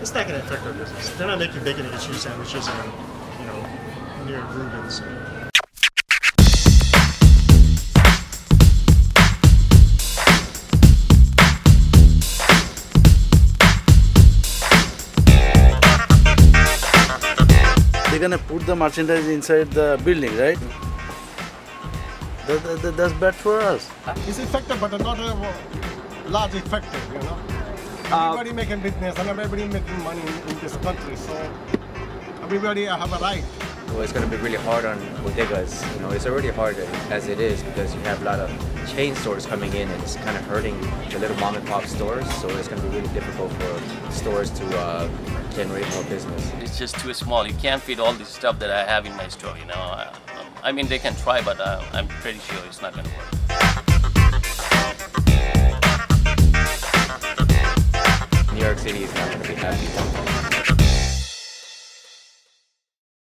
it's not going to affect our business. They're not making bacon and cheese sandwiches in, you know, near Reubens. They're gonna put the merchandise inside the building, right? That, that- that- that's bad for us. It's effective, but not a large effective, you know. Everybody making business and everybody making money in, in this country, so everybody have a right. Well, it's going to be really hard on bodegas. You know, it's already hard as it is because you have a lot of chain stores coming in, and it's kind of hurting the little mom and pop stores. So it's going to be really difficult for stores to uh, generate more business. It's just too small. You can't fit all this stuff that I have in my store. You know, I, I mean they can try, but uh, I'm pretty sure it's not going to work. City is not going to be happy.